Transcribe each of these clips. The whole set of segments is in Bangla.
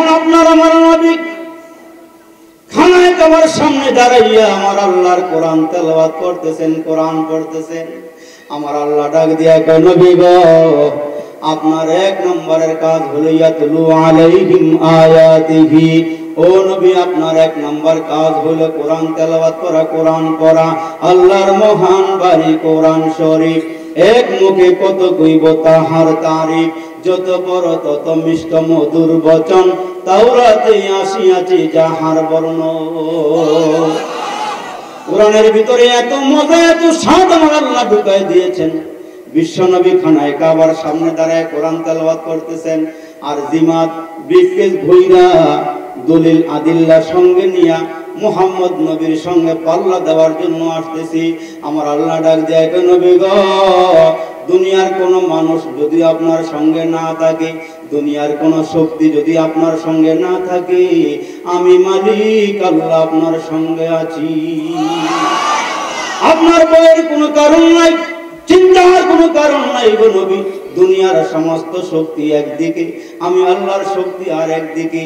এখন আপনার আমার নবী খানায় কাবার সামনে দাঁড়াইয়া আমার আল্লাহর কোরআন তেলাওয়াত করতেছেন, কোরআন পড়তেছেন। আমার আল্লাহ ডাক দিয়া কয়, নবী আপনার এক নম্বরের কাজ হলো ইয়াতলু আলাইহিম আয়াতিহি। ও নবী, আপনার এক নম্বর কাজ হলো কোরআন তেলাওয়াত করা, কোরআন পড়া। আল্লাহর মহান বাড়ি কোরআন শরীফ, এক মুখে কত কইব তাহার তারিফ। যত বড় তত মিষ্ট মধুর বচন, তাওরাতে আসিয়াছে যাহার বর্ণ। কোরআনের ভিতরে এত মজা, এত স্বাদ আমার আল্লাহ ঢুকাই দিয়েছেন। বিশ্বনবী খানায় কাবার সামনে দাঁড়ায় কোরআন তেলাওয়াত করতেছেন। আর জিমাত বিকেশ ভৈরা দলিল আদিল্লা সঙ্গে নিয়া মোহাম্মদ নবীর সঙ্গে পাল্লা দেওয়ার জন্য আসতেছি। আমার আল্লাহ ডাক দেয় নবী গো দুনিয়ার কোন মানুষ যদি আপনার সঙ্গে না থাকে, দুনিয়ার কোন শক্তি যদি আপনার সঙ্গে না থাকে, আমি মালিক, আল্লাহ আপনার সঙ্গে আছি। আপনার বইয়ের কোনো কারণ নাই, চিন্তার কোনো কারণ নাই গো নবী। দুনিয়ার সমস্ত শক্তি একদিকে, আমি আল্লাহর শক্তি আর একদিকে।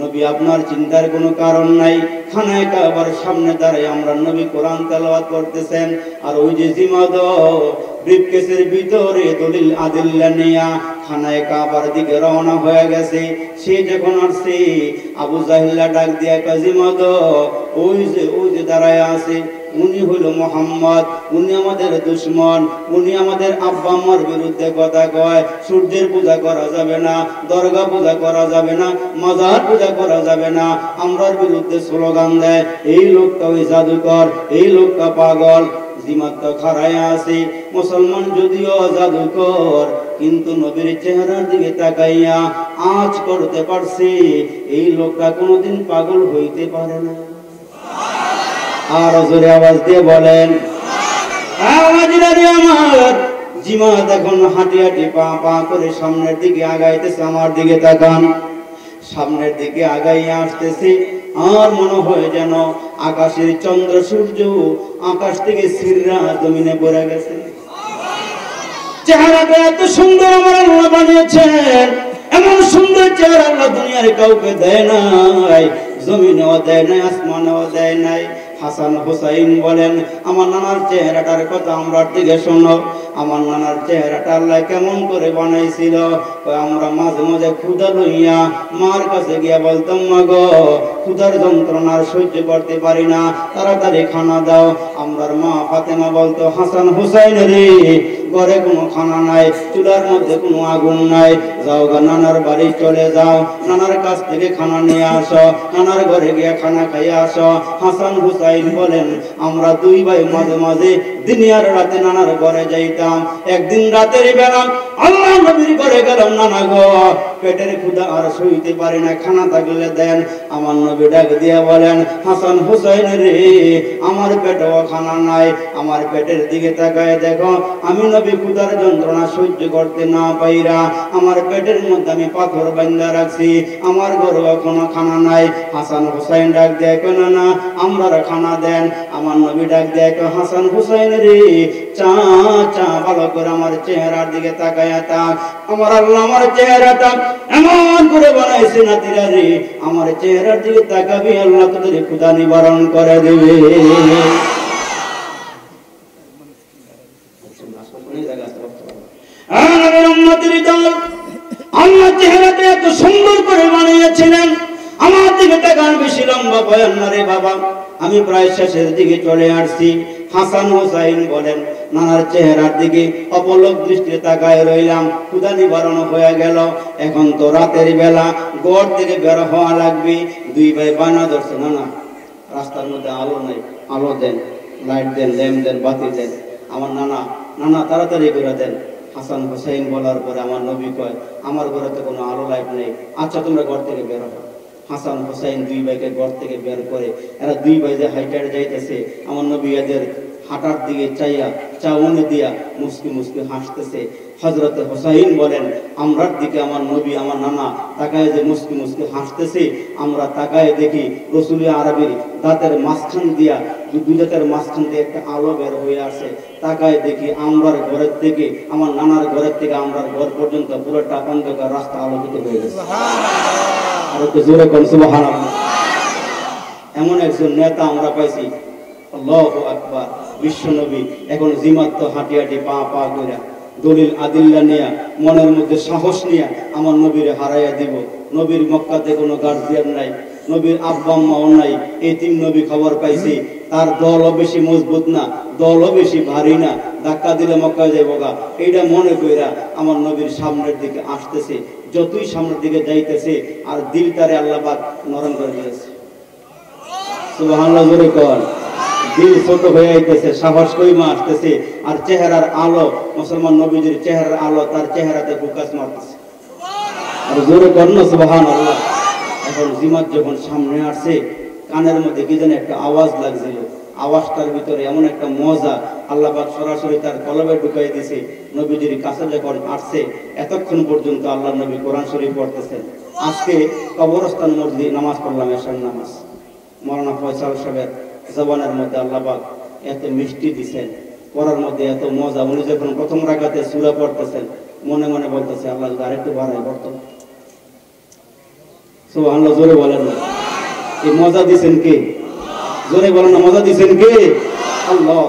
নবী, আপনার চিন্তার কোনো কারণ নাই। খানায় কাবার সামনে দাঁড়ায় আমরা নবী কোরআন তেলাওয়াত করতেছেন। আর ওই যে জিমাদ ব্রিফকেসের ভিতরে দলিল আদিল্লা নিয়া। খানায় কাবার দিকে রওনা হয়ে গেছে। সে যখন আসছে, আবু জাহিল্লা ডাক দিয়া কাজিমাদ ওই যে ওই যে দাঁড়ায় আছে, উনি হইল মোহাম্মদ, উনি আমাদের দুশ্মন, উনি আমাদের আব্বা আম্মার বিরুদ্ধে কথা কয়, সূর্যের পূজা করা যাবে না, দরগা পূজা করা যাবে না, মাজার পূজা করা যাবে না, আমরার বিরুদ্ধে স্লোগান দেয়, এই লোকটা ওই জাদুকর, এই লোকটা পাগল। জিমাত তো খারায় আছে। মুসলমান যদিও জাদুকর কিন্তু নবীর চেহারার দিকে তাকাইয়া আজ করতে পারছে। এই লোকটা কোনোদিন পাগল হইতে পারে না। আর জোরে আওয়াজ দিয়ে বলেন হাঁটি হাঁটি পা পা করে সামনের দিকে আগাইতেছে, আমার দিকে তাকান। সামনের দিকে আগাইয়া আসতেছে আর মনে হয় যেন আকাশের চন্দ্র, সূর্য আকাশ থেকে সিররা জমিনে পড়ে গেছে। চেহারাটা এত সুন্দর আমার আল্লাহ বানিয়েছেন। এমন সুন্দর চেহারা আল্লাহ দুনিয়ার কাউকে দেয় নাই, জমিনেও দেয় নাই, আসমানেও দেয় নাই। হাসান হুসাইন বলেন, আমার নানার চেহারাটার কথা আমরা দিকে শোনো। আমার নানার চেহারাটা আল্লাহ কেমন করে বানাইছিল? আমরা মাঝে মাঝে ক্ষুদা লইয়া মার কাছে গিয়া বলতাম মা গো ক্ষুদার যন্ত্রণার সহ্য করতে পারি না, তাড়াতাড়ি খানা দাও। আমরার মা ফাতেমা বলতো, হাসান হুসাইন রে ঘরে কোনো খানা নাই, চুলার মধ্যে কোনো আগুন নাই। যাও গা নানার বাড়ি চলে যাও, নানার কাছ থেকে খানা নিয়ে আসো, নানার ঘরে গিয়ে খানা খাইয়ে আসো। হাসান হুসাইন বলেন, আমরা দুই ভাই মাঝে মাঝে দিনিয়ার রাতে নানার ঘরে যাইতাম। একদিন রাতের বেলা আল্লাহ নবীর ঘরে গেলাম, নানা গো, পেটের ক্ষুধা আর সইতে পারি না, খানা থাকলে দেন। আমার নবী ডাক দিয়ে বলেন, হাসান হুসাইন রে, আমার পেটেও খানা নাই, আমার পেটের দিকে তাকায় দেখো, আমি নবী ক্ষুধার যন্ত্রণা সহ্য করতে না পাইরা আমার পেটের মধ্যে আমি পাথর বান্ধা রাখছি। আমার ঘরে এখনও খানা নাই। হাসান হুসাইন ডাক দেয়, কেন না? আমরা খানা দেন। আমার নবী ডাক দেয় হাসান হুসাইন রে? চা চা। ভালো করে আমার চেহারার দিকে তাকায় তাক আমার আল্লাহ আমার চেহারাটা এমন করে বানাইছে নাতিরা রে। আমার চেহারার দিকে তাকাবি, আল্লাহ তোদের ক্ষুধা নিবারণ করে দেবে। আমাদের দল আল্লাহ চেহারাটা এত সুন্দর করে বানিয়েছিলেন। আমার দিকে তাকান বেশি লম্বা বয়ান না রে বাবা। আমি প্রায় শেষের দিকে চলে আসছি। হাসান হোসাইন বলেন, নানার চেহারার দিকে অপলক দৃষ্টিতে তাকায় রইলাম। ক্ষুদা নিবারণ হয়ে গেল। এখন তো রাতের বেলা। গড় থেকে বের হওয়া লাগবে। দুই ভাই বানা ধরছে। না না, রাস্তার মধ্যে আলো নেই। আলো দেন লাইট দেন ল্যাম্প দেন, বাতি দেন। আমার নানা নানা, তাড়াতাড়ি করে দেন। হাসান হোসেন বলার পরে আমার নবী কয়, আমার ঘরে তো কোনো আলো লাইট নেই। আচ্ছা তোমরা ঘর থেকে বের হো হাসান হোসেন দুই ভাইকে ঘর থেকে বের করে, এরা দুই ভাই যে হাইটার যাইতেছে, আমার নবী এদের হাঁটার দিকে চাইয়া চাউনে দিয়া মুসকি মুসকি হাসতেছে। হজরতে হোসাইন বলেন আমরার দিকে আমার নবী আমার নানা তাকায় যে মুসকি মুসকি হাসতেছে। আমরা তাকায় দেখি রসুলি আরবির দাঁতের মাঝখান দিয়া দুই দাঁতের মাঝখান দিয়ে একটা আলো বের হয়ে আসে। তাকায় দেখি আমরার ঘরের থেকে আমার নানার ঘরের থেকে আমরার ঘর পর্যন্ত পুরোটা অন্ধকার রাস্তা আলোকিত হয়ে গেছে। আর একটু জোরে কোন সুবহানাল্লাহ। এমন একজন নেতা আমরা পাইছি আকবার এখন হাঁটি হাঁটি পা পা করে দলিল আদিল্লা নিয়া, মনের মধ্যে সাহস আমার হারাইয়া দিব। নবীর মক্কাতে কোনো গার্জিয়ান নাই, নবীর আব্বা এই তিন নবী খবর পাইছি, তার দলও বেশি মজবুত না, দলও বেশি ভারী না, ধাক্কা দিলে মক্কা যাইব গা। এইটা মনে কইরা আমার নবীর সামনের দিকে আসতেছে, যতই সামনের দিকে যাইতেছে, আর দিল তারে আল্লাহ নরম করে দিয়েছে। সুবহানাল্লাহ, জোরে কর দিল ছোট হয়ে আইতেছে, সাহস কইমা আসতেছে, আর চেহারার আলো, মুসলমান নবীজির চেহারার আলো, তার চেহারাতে ফোকাস মারতেছে। আর জোরে কর না সুবহানাল্লাহ। এখন জিমাত যখন সামনে আসছে, কানের মধ্যে কি যেন একটা আওয়াজ লাগছিল। আওয়াজটার ভিতরে এমন একটা মজা, আল্লাহ পাক সরাসরি তার কলবে ঢুকাই দিছে। নবীজির কাছে যখন আসছে, এতক্ষণ পর্যন্ত আল্লাহ নবী কোরআন শরীফ পড়তেছেন। আজকে কবরস্থান মসজিদে নামাজ পড়লাম, এশার নামাজ। মৌলানা ফয়সাল সাহেবের জবানের মধ্যে আল্লাহবাক এত মিষ্টি দিছেন পড়ার মধ্যে এত মজা। উনি যখন প্রথম রাখাতে সুরা পড়তেছেন, মনে মনে বলতেছে, আল্লাহ, যদি আরেকটু বর্তমান সো আল্লাহ জোরে বলেন না। এই মজা দিছেন কে? জোরে বলেন না, মজা দিছেন কে? আল্লাহ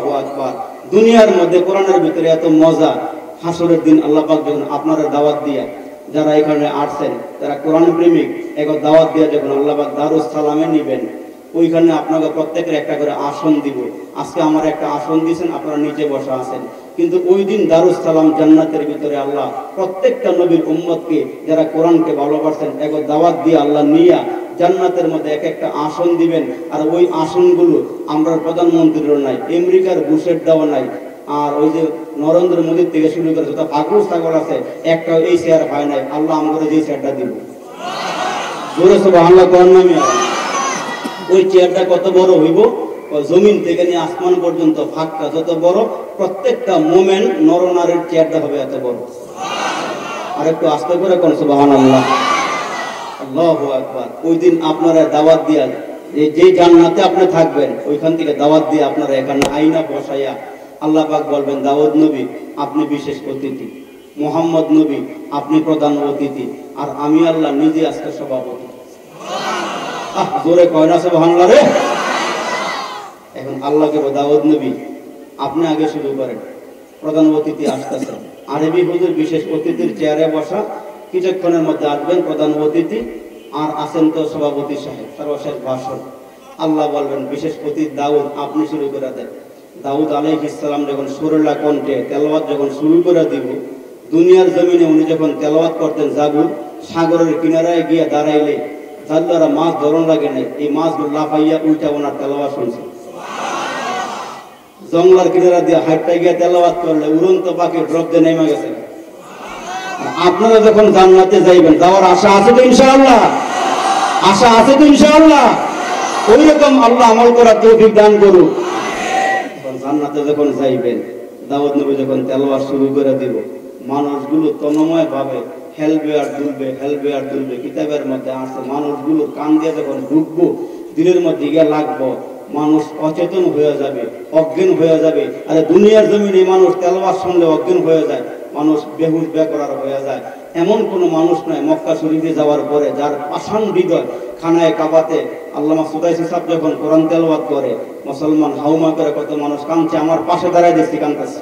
দুনিয়ার মধ্যে কোরআনের ভিতরে এত মজা, হাসরের দিন আল্লাহ যখন আপনারা দাওয়াত দিয়া যারা এখানে আসছেন যারা কোরআন প্রেমিক এক দাওয়াত দিয়া যখন দারুস সালামে নিবেন ওইখানে আপনাকে প্রত্যেকের একটা করে আসন দিব। আজকে আমার একটা আসন দিয়েছেন, আপনারা নিচে বসা আছেন। কিন্তু ওই দিন দারুস সালাম জান্নাতের ভিতরে আল্লাহ প্রত্যেকটা নবীর উম্মতকে যারা কোরআনকে ভালোবাসেন এক দাওয়াত দিয়ে আল্লাহ নিয়া জান্নাতের মধ্যে এক একটা আসন দিবেন। আর ওই আসনগুলো আমরা প্রধানমন্ত্রীরও নাই, আমেরিকার বুশের দেওয়া নাই। আর ওই যে নরেন্দ্র মোদীর থেকে শুরু করে যত পাকুর ছাগল আছে একটা এই চেয়ার পায় নাই। আল্লাহ আমাদের যে চেয়ারটা দিব। জোরে সব আল্লাহ কর নামে ওই চেয়ারটা কত বড় হইব? জমিন থেকে নিয়ে আসমান পর্যন্ত ফাঁকটা যত বড়, প্রত্যেকটা মোমেন্ট নরনারীর চেয়ারটা হবে এত বড়। আর একটু আস্তে করে কোন সুবাহান আল্লাহ আকবার। ওই দিন আপনারা দাওয়াত দিয়া, যে জান্নাতে আপনি থাকবেন, ওইখান থেকে দাওয়াত দিয়ে আপনারা এখানে আইনা বসাইয়া আল্লাহ পাক বলবেন দাউদ নবী, আপনি বিশেষ অতিথি। মোহাম্মদ নবী, আপনি প্রধান অতিথি। আর আমি আল্লাহ নিজে আজকে সভাপতি। জোরে কয় না সুবহানাল্লাহ এখন আল্লাহকে দাউদ নবী, আপনি আগে শুরু করেন। প্রধান অতিথি আসতেছে। আরবি হুজুর বিশেষ অতিথির চেয়ারে বসা, কিছুক্ষণের মধ্যে আসবেন প্রধান অতিথি, আর আছেন তো সভাপতি সাহেব, সর্বশেষ ভাষণ। আল্লাহ বলবেন, বিশেষ অতিথি দাউদ, আপনি শুরু করে দেন। দাউদ আলাইহ ইসলাম যখন সুরলা কণ্ঠে তেলাওয়াত যখন শুরু করে দিব, দুনিয়ার জমিনে উনি যখন তেলাওয়াত করতেন জাগুর সাগরের কিনারায় গিয়ে দাঁড়াইলে দ্বারা মাছ ধরন লাগে নাই। এই মাছগুলো লাফাইয়া উল্টা ওনার তেলাওয়াত শুনছে। জঙ্গলার কিনারা দিয়ে হাইটটা গিয়ে তেলাওয়াত করলে উড়ন্ত পাখি ড্রপ দিয়ে নেমে গেছে। আপনারা যখন জান্নাতে যাইবেন, যাওয়ার আশা আছে তো ইনশাআল্লাহ? আশা আছে তো ইনশাআল্লাহ? ওই রকম আল্লাহ আমল করার তৌফিক দান করুক। জান্নাতে যখন যাইবেন, দাউদ নবী যখন তেলাওয়াত শুরু করে দিব, মানুষগুলো তন্ময় ভাবে হেলবে আর দুলবে হেলবে আর দুলবে। কিতাবের মধ্যে আছে, মানুষগুলো কান দিয়ে যখন ঢুকবো দিলের মধ্যে গিয়ে লাগবো, মানুষ অচেতন হয়ে যাবে, অজ্ঞান হয়ে যাবে। আরে দুনিয়ার জমিনে মানুষ তেলবাস শুনলে অজ্ঞান হয়ে যায়, মানুষ বেহুশ, বেকরার হয়ে যায়। এমন কোনো মানুষ নয় মক্কা শরীফে যাওয়ার পরে, যার পাষাণ হৃদয় খানায় কাবাতে আল্লামা সুদাইসি সাহেব যখন কোরআন তেলবাদ করে, মুসলমান হাউমা করে কত মানুষ কাঁদছে, আমার পাশে দাঁড়ায় দেখছি কাঁদতেছে।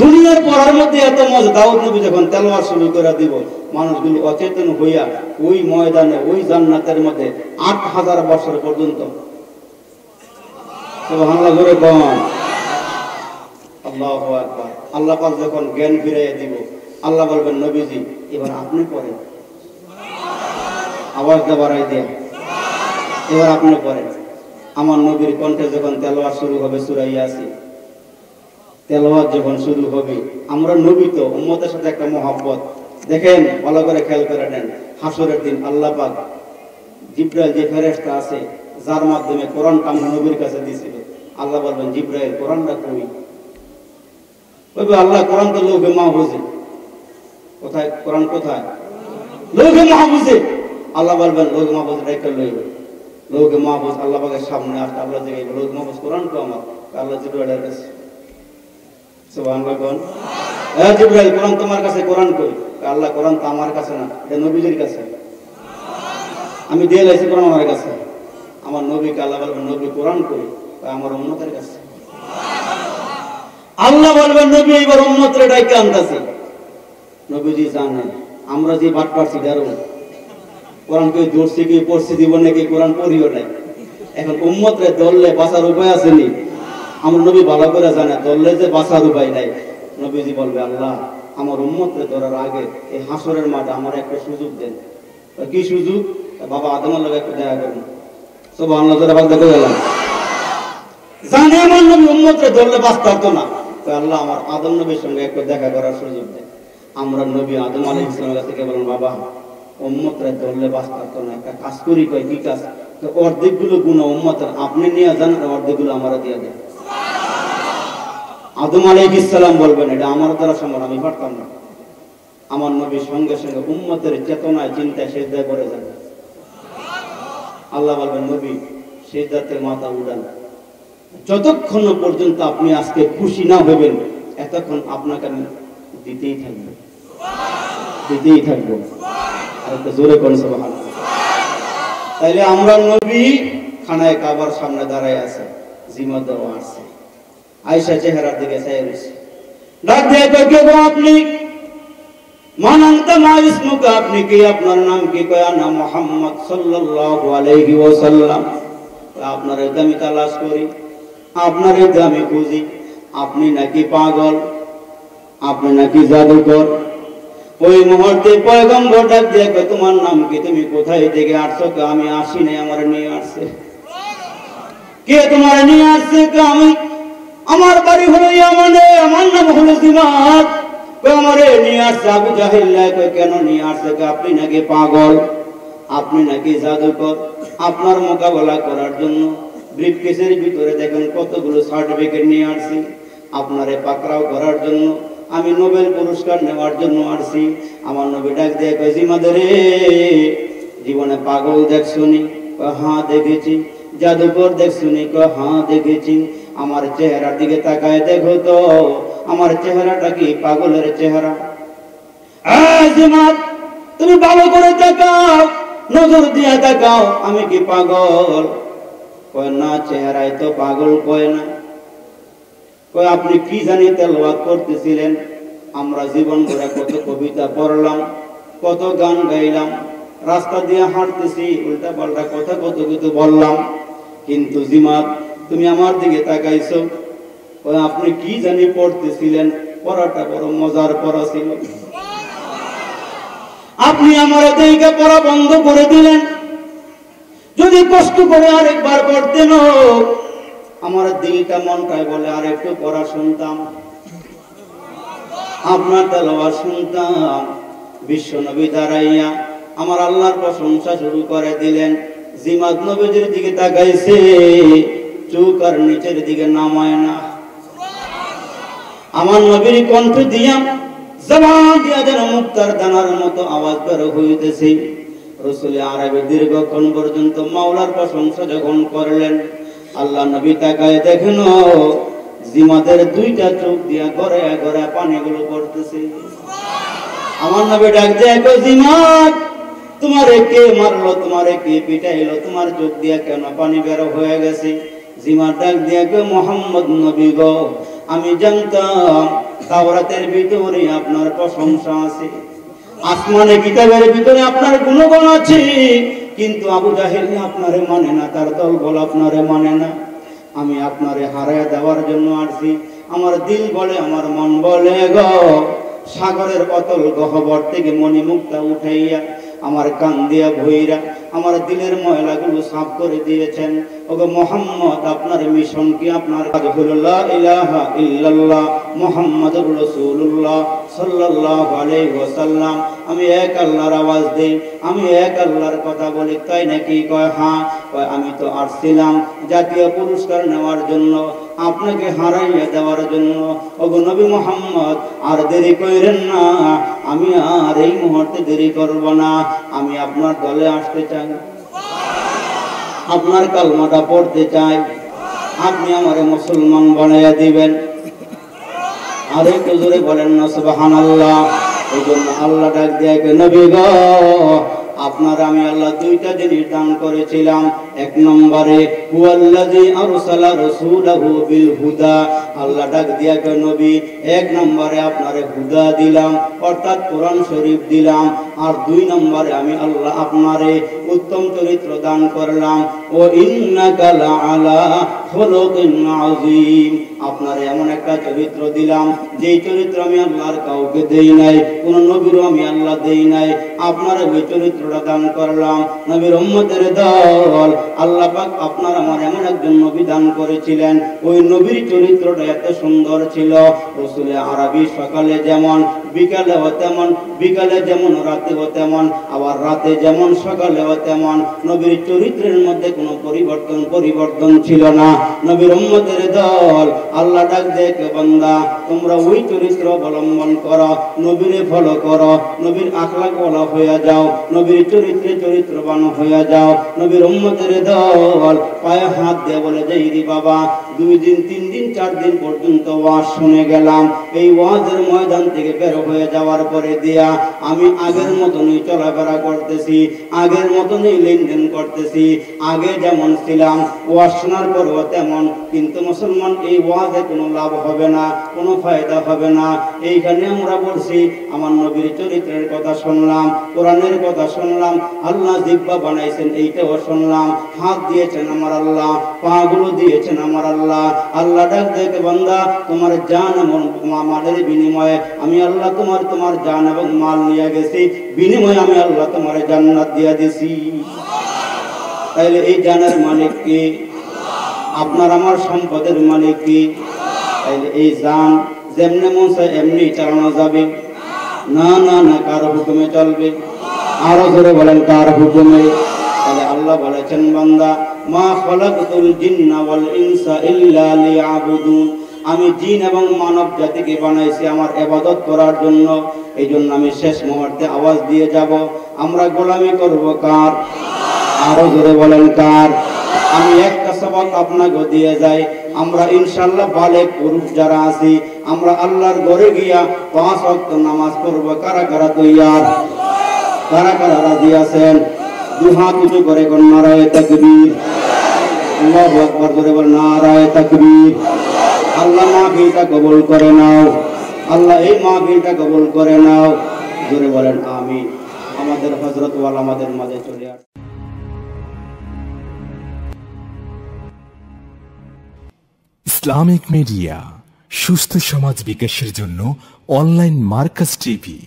দুনিয়ার পড়ার মধ্যে এত মজা, দাউদ নবী যখন তেলোয়ার শুরু করে দিব, মানুষগুলি অচেতন হইয়া ওই ময়দানে, ওই জান্নাতের মধ্যে আট হাজার বছর পর্যন্ত। জোরে কন। আল্লাহু আল্লাহ পাক যখন জ্ঞান ফিরাইয়া দিব, আল্লাহ বলবেন, নবীজি, এবার আপনি পড়েন। আওয়াজটা বাড়াই দেয়া এবার আপনি পড়েন। আমার নবীর কণ্ঠে যখন তেলোয়ার শুরু হবে সুরাইয়া আসি তেলাওয়াত যখন শুরু হবে। আমরা নবী তো, উম্মতের সাথে একটা মহাব্বত। দেখেন, ভালো করে খেয়াল করে নেন, হাসরের দিন আল্লাহ পাক জিব্রাইল যে ফেরেশতা আছে, যার মাধ্যমে কোরআনটা আমরা নবীর কাছে দিয়েছিল। আল্লাহ বলবেন, জিব্রাইল, কোরআনটা কই? বলবে আল্লাহ, কোরআন তো লোকে মাহফুজে। কোথায়? কোরআন কোথায়? লোকে মাহফুজে। আল্লাহ বলবেন লোক মাহফুজ রেখে লইবে লোকে মাহফুজ আল্লাহ পাকের সামনে আসতে আল্লাহ দেখে লোক মাহফুজ কোরআন তো আমার। আল্লাহ জিব্রাইলের কাছে হ্যাঁ কই? তো আমার কাছে না কাছে। আমি দিয়ে লাইছি কোরআন আমার কাছে। আমার আল্লাহ বলবেন, নবী, কোরআন করি কয়, আমার উন্নতের কাছে। আল্লাহ বলবেন, নবী, এইবার ডাইকে আনতেছে। নবীজি জানেন আমরা যে বাট পারছি দারুণ কোরআন কেউ ধরছি কি, পড়ছি দিব নাকি কোরআন পড়িও নাই। এখন উম্মতরে ধরলে বাঁচার উপায় আসেনি আমার নবী ভালো করে জানে, ধরলে যে বাঁচার উপায় নাই। নবীজি বলবে, আল্লাহ, আমার উম্মতরে ধরার আগে এই হাসরের মাঠে আমার একটা সুযোগ দেন। কি সুযোগ? বাবা আদমের লগে একটু দেখা করুন। সব আল্লাহ ধরে বাদ দেখে গেলাম? জানে আমার নবী উম্মতরে ধরলে বাঁচতে পারতো না। আল্লাহ, আমার আদম নবীর সঙ্গে একটু দেখা করার সুযোগ দেন। আমরা নবী আদম আলী সালামের কাছে বলেন বাবা, উম্মতরা ধরলে বাঁচতে পারতো না। একটা কাজ করি কয় কি কাজ? অর্ধেকগুলো গুণ উম্মতের, আপনি নিয়ে যান আর অর্ধেকগুলো আমরা দিয়ে দেন। আদম আলাইহিস সালাম বলবেন, এটা আমার দ্বারা সম্ভব, আমি পারতাম না। আমার নবীর সঙ্গে সঙ্গে উম্মতের চেতনায়, চিন্তায় সেজদায় করে যান আল্লাহ বলবেন, নবী সেজদাতে মাথা উঠান। যতক্ষণ পর্যন্ত আপনি আজকে খুশি না হবেন, এতক্ষণ আপনাকে আমি দিতেই থাকব। দিতেই থাকব। জোরে কোন সবাই তাইলে আমরা নবী খানায় কাবার সামনে দাঁড়ায় আছে, জিমা দেওয়া আছে। আয়সা চেহারার দিকে চাই রয়েছে ডাক কয়, কে আপনি? আপনি নাকি পাগল আপনি নাকি জাদুকর? ওই মুহূর্তে পয়গম্বর ডাক তোমার নাম কি? তুমি কোথায় থেকে আসছো? আমি আসি নাই আমার নিয়ে আসছে। কে তোমার নিয়ে আসছে? আমি আমার বাড়ি হলো ইয়ামানে আমার নাম হলো কয়, আমারে নিয়ে আসছে? আবু জাহিল্লা কয়, কেন নিয়ে আসছে? আপনি নাকি পাগল? আপনি নাকি জাদুকর? আপনার মোকাবেলা করার জন্য ব্রিফকেসের ভিতরে দেখেন কতগুলো সার্টিফিকেট নিয়ে আসছি। আপনারে পাকড়াও করার জন্য আমি নোবেল পুরস্কার নেওয়ার জন্য আসছি। আমার নবী ডাক দিয়ে জিমাদের জীবনে পাগল দেখছুনি? হ্যাঁ দেখেছি। জাদুকর দেখছুনি? হ্যাঁ দেখেছি। আমার চেহারার দিকে তাকায় দেখো তো, আমার চেহারাটা কি পাগলের চেহারা? তুমি ভালো করে তাকাও, নজর দিয়ে তাকাও, আমি কি পাগল? না, চেহারায় তো পাগল কয় না। কয়, আপনি কি জানি তেলওয়াত করতেছিলেন? আমরা জীবন করে কত কবিতা পড়লাম, কত গান গাইলাম, রাস্তা দিয়ে হাঁটতেছি উল্টা পাল্টা কথা কত কিছু বললাম, কিন্তু জিমাত তুমি আমার দিকে তাকাইছো। আপনি কি জানি পড়তেছিলেন? পড়াটা বড় মজার পড়া ছিল। আপনি আমার দিকে পড়া বন্ধ করে দিলেন। যদি কষ্ট করে আরেকবার পড়তেন আমার দিলটা মনটায় বলে, আর একটু পড়া শুনতাম। আপনার তেলাওয়াত শুনতাম। বিশ্ব নবী দাঁড়াইয়া আমার আল্লাহর প্রশংসা শুরু করে দিলেন। জিমাত নবীজির দিকে তাকাইছে। চুক আর নিচের দিকে নামায় না। আমার নবীর কণ্ঠ দিয়া, জবান দিয়া যেন মুক্তার দানার মতো আওয়াজ হইতেছে। আরবে দীর্ঘক্ষণ পর্যন্ত মাওলার প্রশংসা যখন করলেন, আল্লাহ নবী তাকায় দেখেন জিমাদের দুইটা চোখ দিয়া গড়ে গড়ে পানিগুলো পড়তেছে। আমার নবী ডাক দিয়ে তোমারে কে মারলো, তোমারে কে পিটাইলো, তোমার চোখ দিয়া কেন পানি বের হয়ে গেছে? জিমা ডাক দিয়া কে মোহাম্মদ নবী গো। আমি জানতাম তাওরাতের ভিতরে আপনার প্রশংসা আছে। আসমানে কিতাবের ভিতরে আপনার গুণগান আছে। কিন্তু আবু জাহেল আপনারে মানে না, তার দলবল আপনারে মানে না। আমি আপনারে হারায় দেওয়ার জন্য আসছি। আমার দিল বলে, আমার মন বলে গো, সাগরের অতল গহবর থেকে মণিমুক্তা উঠাইয়া আমার কান দিয়া ভইরা আমার দিলের ময়লাগুলো সাফ করে দিয়েছেন। ওগো মোহাম্মদ, আপনার মিশন কি আপনার কাজ হল? ইহা ইল্লাল্লাহ, মুহাম্মাদুর রাসূলুল্লাহ। আমি এক আল্লাহর আওয়াজ দেই, আমি এক আল্লাহর কথা বলি, তাই নাকি কয় হ্যাঁ আমি তো আসছিলাম জাতীয় পুরস্কার নেওয়ার জন্য, আপনাকে হারাইয়া দেওয়ার জন্য। ওগো নবী মোহাম্মদ, আর দেরি কইরেন না, আমি আর এই মুহূর্তে দেরি করব না, আমি আপনার দলে আসতে চাই। আপনার কালমাটা পড়তে চাই। আপনি আমার মুসলমান বানাইয়া দিবেন। আর একটু জোরে বলেন না, সুবহানাল্লাহ। এই জন্য আল্লাহ ডাক দিয়ে নবী গো, আপনার আমি আল্লাহ দুইটা জিনিস দান করেছিলাম। এক নম্বরে বিল হুদা। আল্লাহ ডাক দিয়া কে, নবী, এক নম্বরে আপনারে হুদা দিলাম, অর্থাৎ কোরআন শরীফ দিলাম। আর দুই নম্বরে আমি আল্লাহ আপনারে উত্তম চরিত্র দান করলাম। ও ইন্নাকা আলা খুলুকিন আযীম। আপনার এমন একটা চরিত্র দিলাম, যেই চরিত্র আমি আল্লাহর কাউকে দেই নাই, কোন নবীরও আমি আল্লাহ দেই নাই। আপনার ওই চরিত্রটা দান করলাম, নবীর উম্মতের দল। আল্লাহ পাক আপনার আমার এমন একজন নবী দান করেছিলেন, ওই নবীর চরিত্রটা এত সুন্দর ছিল। রসুলে আরবি সকালে যেমন, বিকালেও তেমন, বিকালে যেমন, রাতেও তেমন, আবার রাতে যেমন, সকালেও তেমন। নবীর চরিত্রের মধ্যে কোনো পরিবর্তন পরিবর্তন ছিল না। নবীর উম্মতের দল আল্লাহ ডাক দেখে বান্দা, তোমরা ওই চরিত্র অবলম্বন করো, নবীরে ফলো করো, নবীর আখলাক বলা হয়ে যাও, নবীর চরিত্রে চরিত্রবান হয়ে যাও, নবীর উম্মতের দল পায়ে হাত দিয়ে বলে, যে ইরি বাবা, দুই দিন, তিন দিন, চার দিন পর্যন্ত ওয়াজ শুনে গেলাম। এই ওয়াজের ময়দান থেকে বের হয়ে যাওয়ার পরে দিয়া আমি আগের মতনই চলাফেরা করতেছি, আগের মতনই লেনদেন করতেছি। আগে যেমন ছিলাম, ওয়াজ শোনার পরেও তেমন, কিন্তু মুসলমান এই ওয়াজে কোনো লাভ হবে না, কোনো ফায়দা হবে না। এইখানে আমরা বলছি, আমার নবীর চরিত্রের কথা শুনলাম, কোরআনের কথা শুনলাম, আল্লাহ জিব্বা বানাইছেন, এইটাও শুনলাম, হাত দিয়েছেন আমার আল্লাহ পা গুলো দিয়েছেন আমার আল্লাহ আল্লাহ ডাক দেখে, বান্দা, তোমার জান এবং মালের বিনিময়ে আমি আল্লাহ তোমার তোমার জান এবং মাল নিয়ে গেছি, বিনিময়ে আমি আল্লাহ তোমার জান্নাত দিয়ে দিছি। তাইলে এই জানের মালিক কি? আপনার আমার সম্পদের মালিক কি? এই জান যেমনি মন এমনি চালানো যাবে। না না না, কার হুকুমে চলবে? আরও ধরে বলেন, কার হুকুমে? তাহলে আল্লাহ বলেছেন, বান্দা, মা খলাকতুল জিন্না ওয়াল ইনসা ইল্লা লিয়াবুদুন আমি জিন এবং মানব জাতিকে বানাইছি আমার এবাদত করার জন্য। এই জন্য আমি শেষ মুহূর্তে আওয়াজ দিয়ে যাব। আমরা গোলামি করব কার? আরও জোরে বলেন, কার? আমি একটা সবক আপনাকে দিয়ে যাই। আমরা ইনশাল্লাহ বালে পুরুষ যারা আছি, আমরা আল্লাহর ঘরে গিয়া পাঁচ ওয়াক্ত নামাজ পড়ব। কারা কারা তৈয়ার? কারা কারা রাজি আছেন? দু হাত উঁচু করে কোন নারায় তাকবীর। আল্লাহু আকবার ধরে বল, নারায় তাকবীর। আল্লাহ মাহফিলটা কবুল করে নাও। আল্লাহ এই মাহফিলটা কবুল করে নাও। জোরে বলেন, আমিন। আমাদের হযরত ওয়াল আমাদের মাঝে চলে আসে। ইসলামিক মিডিয়া সুস্থ সমাজ বিকাশের জন্য অনলাইন মার্কাস টিভি।